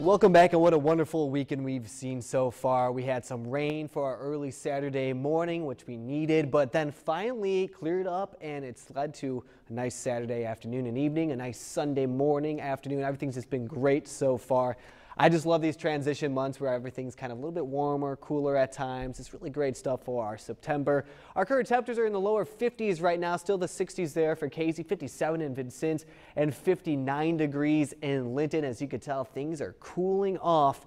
Welcome back and what a wonderful weekend we've seen so far. We had some rain for our early Saturday morning, which we needed, but then finally cleared up and it's led to a nice Saturday afternoon and evening, a nice Sunday morning, afternoon. Everything's just been great so far. I just love these transition months where everything's kind of a little bit warmer, cooler at times. It's really great stuff for our September. Our current temperatures are in the lower 50s right now, still the 60s there for Casey, 57 in Vincennes, and 59 degrees in Linton. As you can tell, things are cooling off.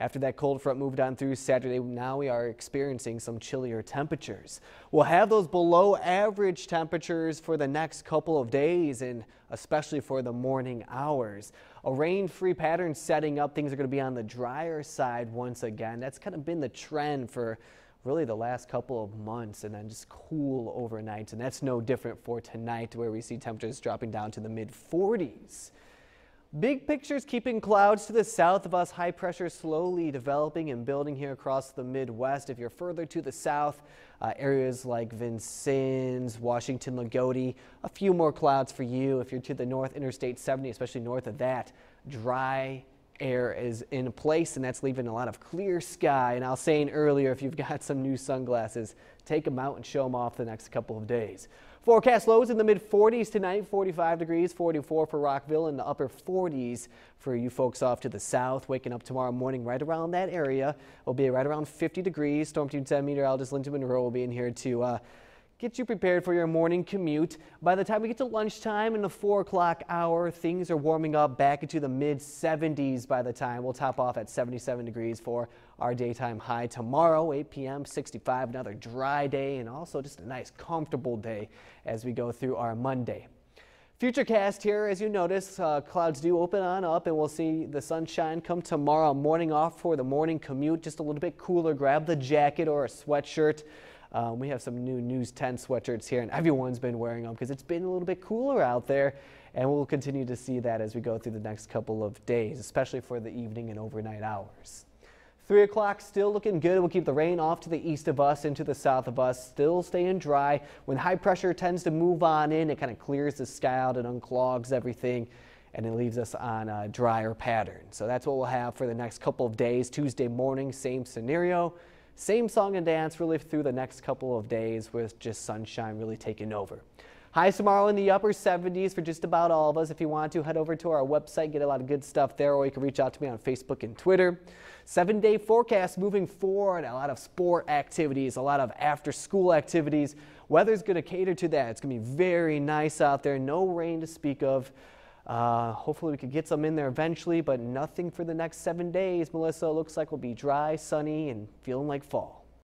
After that cold front moved on through Saturday, now we are experiencing some chillier temperatures. We'll have those below average temperatures for the next couple of days and especially for the morning hours. A rain-free pattern setting up. Things are going to be on the drier side once again. That's kind of been the trend for really the last couple of months and then just cool overnight. And that's no different for tonight where we see temperatures dropping down to the mid 40s. Big pictures keeping clouds to the south of us, high pressure slowly developing and building here across the Midwest. If you're further to the south, uh, areas like Vincennes, Washington, Loogootee, a few more clouds for you. If you're to the north, Interstate 70, especially north of that, dry air is in place and that's leaving a lot of clear sky. And I was saying earlier, if you've got some new sunglasses, take them out and show them off the next couple of days. Forecast lows in the mid 40s tonight, 45 degrees, 44 for Rockville, and the upper 40s for you folks off to the south. Waking up tomorrow morning right around that area. It'll be right around 50 degrees. Storm Team 10 meteorologist Linton Monroe will be in here to uh, get you prepared for your morning commute. By the time we get to lunchtime in the 4 o'clock hour, things are warming up back into the mid 70s by the time. We'll top off at 77 degrees for our daytime high tomorrow, 8 p.m., 65. Another dry day and also just a nice comfortable day as we go through our Monday. Futurecast here, as you notice, uh, clouds do open on up and we'll see the sunshine come tomorrow morning off for the morning commute. Just a little bit cooler. Grab the jacket or a sweatshirt. Um, we have some new News 10 sweatshirts here, and everyone's been wearing them because it's been a little bit cooler out there. And we'll continue to see that as we go through the next couple of days, especially for the evening and overnight hours. 3 o'clock still looking good. We'll keep the rain off to the east of us, into the south of us, still staying dry. When high pressure tends to move on in, it kind of clears the sky out and unclogs everything and it leaves us on a drier pattern. So that's what we'll have for the next couple of days. Tuesday morning, same scenario. Same song and dance really through the next couple of days with just sunshine really taking over. Highs tomorrow in the upper 70s for just about all of us. If you want to, head over to our website, get a lot of good stuff there, or you can reach out to me on Facebook and Twitter. Seven day forecast moving forward, a lot of sport activities, a lot of after school activities. Weather's going to cater to that. It's going to be very nice out there, no rain to speak of. Uh, hopefully we could get some in there eventually, but nothing for the next seven days. Melissa looks like we'll be dry, sunny, and feeling like fall.